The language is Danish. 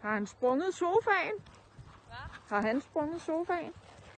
Har han sprunget sofaen? Hva? Har han sprunget sofaen?